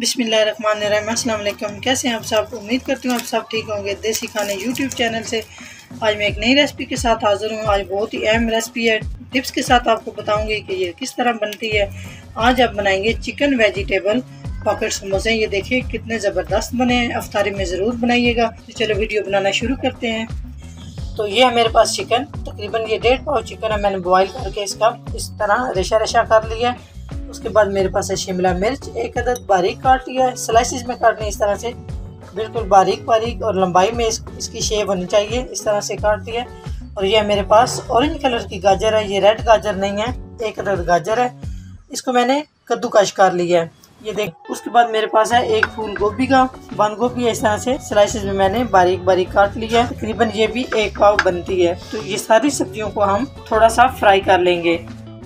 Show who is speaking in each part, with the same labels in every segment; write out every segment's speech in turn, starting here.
Speaker 1: बिसमीम अल्लाम कैसे हैं आप सब? उम्मीद करती हूँ आप सब ठीक होंगे। देसी खाने यूट्यूब चैनल से। आज मैं एक नई रेसिपी के साथ हाज़िर हूँ। आज बहुत ही अहम रेसिपी है। टिप्स के साथ आपको बताऊँगी कि ये किस तरह बनती है। आज आप बनाएँगे चिकन वेजिटेबल पॉकेट समोसे ये देखिए, कितने ज़बरदस्त बने हैं। अफ्तारी में ज़रूर बनाइएगा। तो चलो वीडियो बनाना शुरू करते हैं। तो ये है मेरे पास चिकन तकरीबन ये डेढ़ पाव चिकन है। मैंने बॉईल करके इसका इस तरह रेशा रेशा कर लिया उसके बाद मेरे पास है शिमला मिर्च एक अदद बारीक काट लिया है। स्लाइसिस में काटनी इस तरह से। बिल्कुल बारीक बारीक और लंबाई में इस, इसकी शेप होनी चाहिए इस तरह से काट दिया और यह मेरे पास ऑरेंज कलर की गाजर है ये रेड गाजर नहीं है एक अदद गाजर है। इसको मैंने कद्दूकश कर लिया है। ये देख उसके बाद मेरे पास है एक फूल गोभी का बंद गोभी इस तरह से। स्लाइसिस में मैंने बारीक बारीक काट लिया है। तकरीबन ये भी एक पाव बनती है। तो ये सारी सब्जियों को हम थोड़ा सा फ्राई कर लेंगे।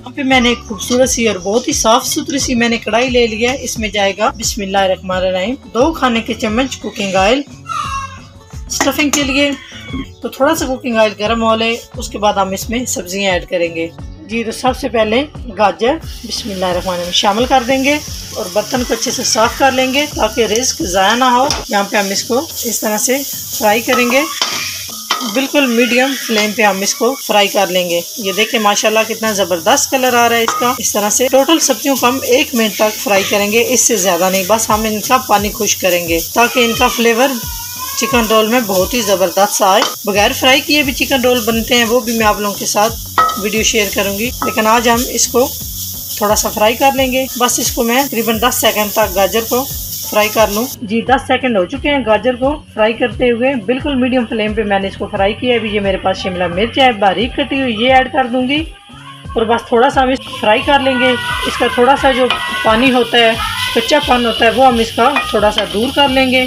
Speaker 1: यहाँ पे मैंने एक खूबसूरत सी और बहुत ही साफ़ सुथरी सी मैंने कढ़ाई ले लिया है। इसमें जाएगा बिस्मिल्लाहिर्रहमानिर्रहीम। दो खाने के चम्मच कुकिंग ऑयल स्टफिंग के लिए। तो थोड़ा सा कुकिंग ऑयल गर्म हो ले उसके बाद हम इसमें सब्ज़ियाँ ऐड करेंगे। जी तो सबसे पहले गाजर बिस्मिल्लाहिर्रहमानिर्रहीम में शामिल कर देंगे और बर्तन को अच्छे से साफ़ कर लेंगे ताकि रिस्क ज़ाया ना हो। यहाँ पे हम इसको इस तरह से फ्राई करेंगे। बिल्कुल मीडियम फ्लेम पे हम इसको फ्राई कर लेंगे। ये देखें माशाल्लाह कितना ज़बरदस्त कलर आ रहा है इसका। इस तरह से टोटल सब्जियों को हम एक मिनट तक फ्राई करेंगे, इससे ज़्यादा नहीं। बस हम इनका पानी खुश करेंगे, ताकि इनका फ्लेवर चिकन रोल में बहुत ही ज़बरदस्त आए। बगैर फ्राई किए भी चिकन रोल बनते हैं, वो भी मैं आप लोगों के साथ वीडियो शेयर करूँगी। लेकिन आज हम इसको थोड़ा सा फ्राई कर लेंगे। बस इसको मैं तकरीबन 10 सेकंड तक गाजर को फ्राई कर लूँ। जी 10 सेकंड हो चुके हैं गाजर को फ्राई करते हुए। बिल्कुल मीडियम फ्लेम पे मैंने इसको फ्राई किया अभी ये मेरे पास शिमला मिर्च है। बारीक कटी हुई ये ऐड कर दूँगी। और बस थोड़ा सा हम इस फ्राई कर लेंगे। इसका थोड़ा सा जो पानी होता है, कच्चा पान होता है, वो हम इसका थोड़ा सा दूर कर लेंगे।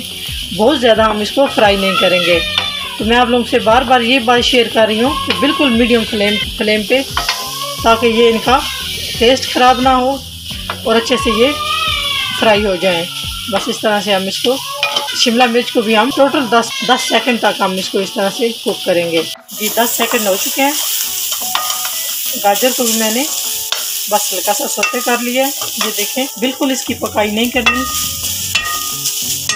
Speaker 1: बहुत ज़्यादा हम इसको फ्राई नहीं करेंगे। तो मैं आप लोगों से बार बार ये बात शेयर कर रही हूँ कि बिल्कुल मीडियम फ्लेम फ्लेम पे, ताकि ये इनका टेस्ट ख़राब ना हो और अच्छे से ये फ्राई हो जाए। बस इस तरह से हम इसको, शिमला मिर्च को भी हम टोटल 10 10 सेकंड तक हम इसको इस तरह से कुक करेंगे। जी 10 सेकंड हो चुके हैं। गाजर को भी मैंने बस हल्का सा सोते कर लिया ये देखें, बिल्कुल इसकी पकाई नहीं करनी।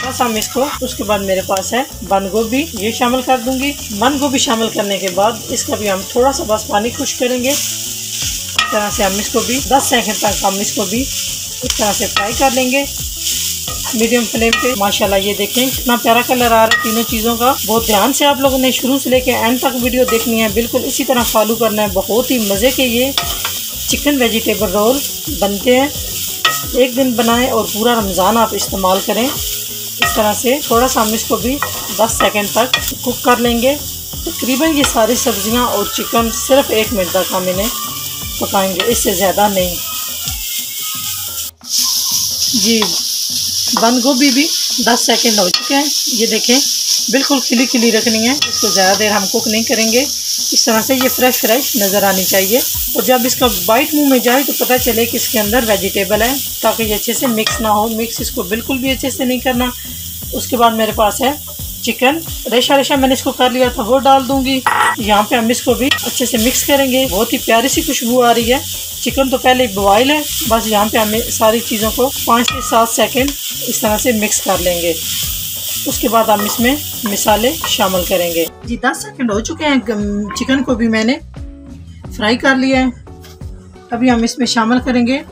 Speaker 1: बस हम इसको, उसके बाद मेरे पास है बंद गोभी, ये शामिल कर दूँगी। बंद गोभी शामिल करने के बाद इसका भी हम थोड़ा सा बस पानी खुश करेंगे। इस तरह से हम इसको भी 10 सेकंड तक हम इसको भी इस तरह से फ्राई कर लेंगे। मीडियम फ्लेम पे, माशाल्लाह, ये देखें कितना प्यारा कलर आ रहा है तीनों चीज़ों का। बहुत ध्यान से आप लोगों ने शुरू से लेके एंड तक वीडियो देखनी है। बिल्कुल इसी तरह फॉलो करना है। बहुत ही मज़े के ये चिकन वेजिटेबल रोल बनते हैं। एक दिन बनाएँ और पूरा रमज़ान आप इस्तेमाल करें। इस तरह से थोड़ा सा हम इसको भी 10 सेकंड तक कुक कर लेंगे। तकरीबन ये सारी सब्ज़ियाँ और चिकन सिर्फ़ एक मिनट तक हम इन्हें पकाएँगे, इससे ज़्यादा नहीं। जी। बंद गोभी भी 10 सेकंड हो चुके हैं। ये देखें, बिल्कुल खिली खिली रखनी है। इसको ज़्यादा देर हम कुक नहीं करेंगे। इस तरह से ये फ्रेश फ्रेश नज़र आनी चाहिए। और जब इसका बाइट मुँह में जाए तो पता चले कि इसके अंदर वेजिटेबल है, ताकि ये अच्छे से मिक्स ना हो। मिक्स इसको बिल्कुल भी अच्छे से नहीं करना। उसके बाद मेरे पास है चिकन रेशा रेशा मैंने इसको कर लिया था, वो डाल दूँगी। यहाँ पे हम इसको भी अच्छे से मिक्स करेंगे। बहुत ही प्यारी सी खुशबू आ रही है। चिकन तो पहले बॉयल है, बस यहाँ पे हमें सारी चीज़ों को पाँच से सात सेकंड इस तरह से मिक्स कर लेंगे। उसके बाद हम इसमें मिसाले शामिल करेंगे। जी, दस सेकंड हो चुके हैं चिकन को भी मैंने फ्राई कर लिया है। अभी हम इसमें शामिल करेंगे।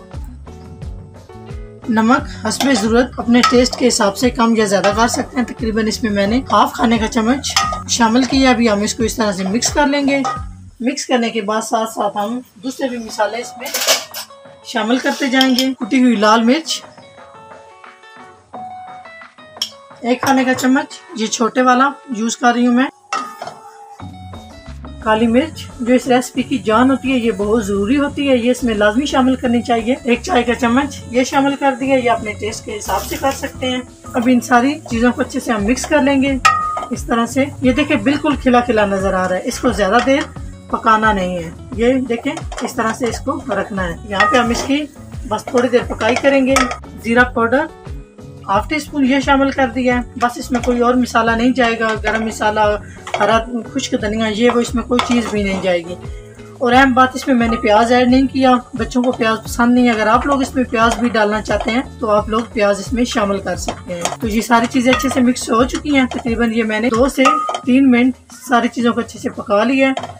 Speaker 1: नमक हसब ज़रूरत अपने टेस्ट के हिसाब से कम या ज़्यादा कर सकते हैं। तकरीबन इसमें मैंने हाफ़ खाने का चम्मच शामिल किया अभी हम इसको इस तरह से मिक्स कर लेंगे। मिक्स करने के बाद साथ साथ हम दूसरे भी मसाले इसमें शामिल करते जाएँगे। कुटी हुई लाल मिर्च, एक खाने का चम्मच, ये छोटे वाला यूज़ कर रही हूँ मैं। काली मिर्च, जो इस रेसिपी की जान होती है, ये बहुत ज़रूरी होती है। ये इसमें लाजमी शामिल करनी चाहिए। एक चाय का चम्मच, ये शामिल कर दिया। ये अपने टेस्ट के हिसाब से कर सकते हैं। अब इन सारी चीज़ों को अच्छे से हम मिक्स कर लेंगे। इस तरह से, ये देखें बिल्कुल खिला खिला नज़र आ रहा है। इसको ज़्यादा देर पकाना नहीं है। ये देखें, इस तरह से इसको रखना है। यहाँ पे हम इसकी बस थोड़ी देर पकाई करेंगे। जीरा पाउडर, हाफ़ टी स्पून ये शामिल कर दिया है। बस इसमें कोई और मसाला नहीं जाएगा। गरम मसाला, हरा खुश्क धनिया, ये वो इसमें कोई चीज़ भी नहीं जाएगी। और अहम बात, इसमें मैंने प्याज ऐड नहीं किया। बच्चों को प्याज पसंद नहीं है। अगर आप लोग इसमें प्याज भी डालना चाहते हैं तो आप लोग प्याज इसमें शामिल कर सकते हैं। तो ये सारी चीज़ें अच्छे से मिक्स हो चुकी हैं। तकरीबन ये मैंने दो से तीन मिनट सारी चीज़ों को अच्छे से पका लिया है।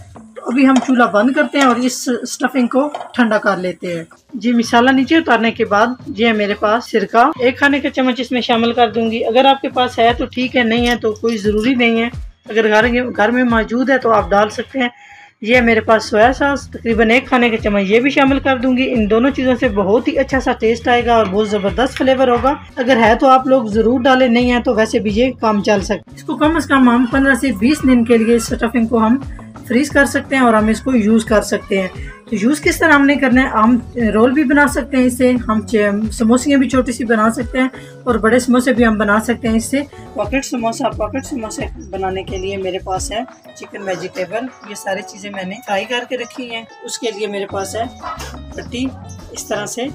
Speaker 1: अभी हम चूल्हा बंद करते हैं और इस स्टफिंग को ठंडा कर लेते हैं। जी, मिसाला नीचे उतारने के बाद ये है, मेरे पास सिरका। एक खाने का चम्मच इसमें शामिल कर दूँगी। अगर आपके पास है तो ठीक है, नहीं है तो कोई ज़रूरी नहीं है। अगर घर घर में मौजूद है तो आप डाल सकते हैं। ये है, मेरे पास सोया सॉस, तकरीबन एक खाने का चम्मच ये भी शामिल कर दूँगी। इन दोनों चीज़ों से बहुत ही अच्छा सा टेस्ट आएगा और बहुत ज़बरदस्त फ्लेवर होगा। अगर है तो आप लोग ज़रूर डालें, नहीं है तो वैसे भी ये काम चल सकते इसको कम अज़ कम हम पंद्रह से बीस दिन के लिए स्टफिंग को हम फ्रीज कर सकते हैं और हम इसको यूज़ कर सकते हैं। तो यूज़ किस तरह हमने करना है? हम रोल भी बना सकते हैं इससे हम समोसियाँ भी छोटी सी बना सकते हैं और बड़े समोसे भी हम बना सकते हैं इससे। पॉकेट समोसा पॉकेट समोसे बनाने के लिए मेरे पास है चिकन वेजिटेबल ये सारी चीज़ें मैंने फ्राई करके रखी हैं। उसके लिए मेरे पास है पट्टी। इस तरह से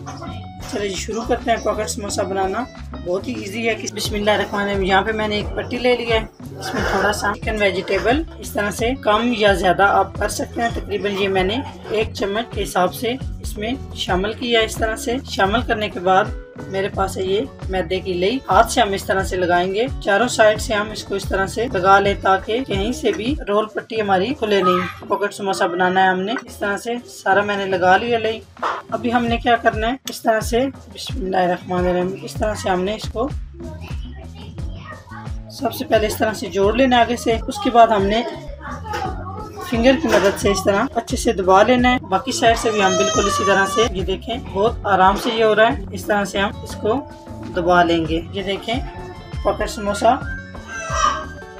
Speaker 1: चलिए शुरू करते हैं पॉकेट समोसा बनाना। बहुत ही ईजी है कि बिस्मिल्लाह रखवाने में यहाँ पे मैंने एक पट्टी ले ली है। इसमें थोड़ा सा चिकन वेजिटेबल इस तरह से कम या ज़्यादा आप कर सकते हैं। तकरीबन ये मैंने एक चम्मच के हिसाब से इसमें शामिल किया इस तरह से। शामिल करने के बाद मेरे पास है ये मैदे की लई। हाथ से हम इस तरह से लगाएँगे। चारों साइड से हम इसको इस तरह से लगा ले ताकि कहीं से भी रोल पट्टी हमारी खुले नहीं। पॉकेट समोसा बनाना है हमने। इस तरह से सारा मैंने लगा लिया लई। अभी हमने क्या करना है? इस तरह से बिस्मिल्लाहिर्रहमानिर्रहीम। इस तरह से हमने इसको सबसे पहले इस तरह से जोड़ लेना आगे से। उसके बाद हमने फिंगर की मदद से इस तरह अच्छे से दबा लेना है। बाकी साइड से भी हम बिल्कुल इसी तरह से, ये देखें, बहुत आराम से ये हो रहा है। इस तरह से हम इसको दबा लेंगे। ये देखें पॉकेट समोसा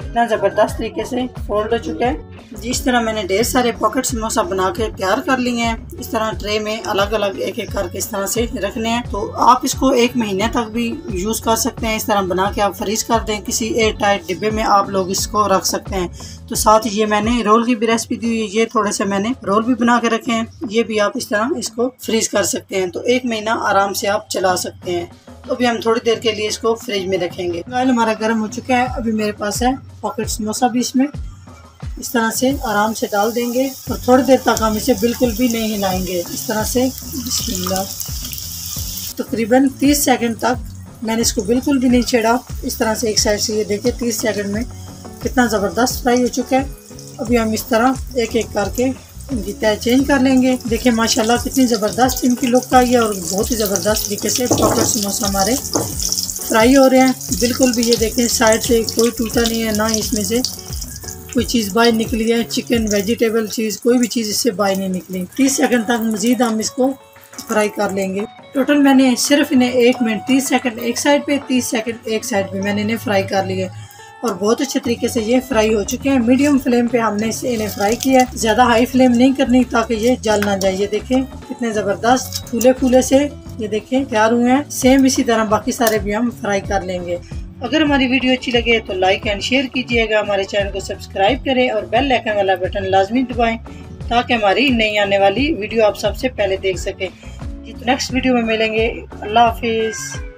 Speaker 1: इतना ज़बरदस्त तरीके से फोल्ड हो चुका है। जिस तरह मैंने ढेर सारे पॉकेट समोसा बना के तैयार कर लिए हैं। इस तरह ट्रे में अलग अलग एक एक करके इस तरह से रखने हैं। तो आप इसको एक महीने तक भी यूज़ कर सकते हैं। इस तरह बना के आप फ्रीज कर दें। किसी एयर टाइट डिब्बे में आप लोग इसको रख सकते हैं। तो साथ ये मैंने रोल की भी रेसिपी दी हुई ये थोड़े से मैंने रोल भी बना के रखे हैं। ये भी आप इस तरह इसको फ्रीज कर सकते हैं। तो एक महीना आराम से आप चला सकते हैं। तो अभी हम थोड़ी देर के लिए इसको फ्रिज में रखेंगे। ऑयल हमारा गर्म हो चुका है। अभी मेरे पास है पॉकेट समोसा भी इसमें। इस तरह से आराम से डाल देंगे और थोड़ी देर तक हम इसे बिल्कुल भी नहीं हिलाएँगे। इस तरह से तकरीबन तो 30 सेकंड तक मैंने इसको बिल्कुल भी नहीं छेड़ा। इस तरह से एक साइड से ये देखे 30 सेकंड में कितना ज़बरदस्त फ्राई हो चुका है। अभी हम इस तरह एक एक करके इनकी तय चेंज कर लेंगे। देखिए, माशाल्लाह कितनी ज़बरदस्त इनकी लुक आई है और बहुत ही ज़बरदस्त तरीके से पॉकेट समोसा हमारे फ्राई हो रहे हैं। बिल्कुल भी ये देखें, साइड से कोई टूटा नहीं है, ना इसमें से कोई चीज़ बाहर निकली है चिकन वेजिटेबल चीज़ कोई भी चीज़, इससे बाहर नहीं निकली। तीस सेकंड तक मज़ीद हम इसको फ्राई कर लेंगे। टोटल मैंने सिर्फ़ इन्हें एक मिनट तीस सेकंड एक साइड पे, तीस सेकंड एक साइड पे मैंने इन्हें फ्राई कर लिए। और बहुत अच्छे तरीके से ये फ्राई हो चुके हैं। मीडियम फ्लेम पे हमने इसे इन्हें फ्राई किया है। ज़्यादा हाई फ्लेम नहीं करनी ताकि ये जल ना जाए। ये देखें, कितने ज़बरदस्त फूले फूले से ये देखें, तैयार हुए हैं। सेम इसी तरह बाकी सारे भी हम फ्राई कर लेंगे। अगर हमारी वीडियो अच्छी लगे तो लाइक एंड शेयर कीजिएगा। हमारे चैनल को सब्सक्राइब करें और बेल आइकन वाला बटन लाजमी दबाएँ, ताकि हमारी नई आने वाली वीडियो आप सबसे पहले देख सकें। नेक्स्ट वीडियो में मिलेंगे। अल्लाह हाफिज़।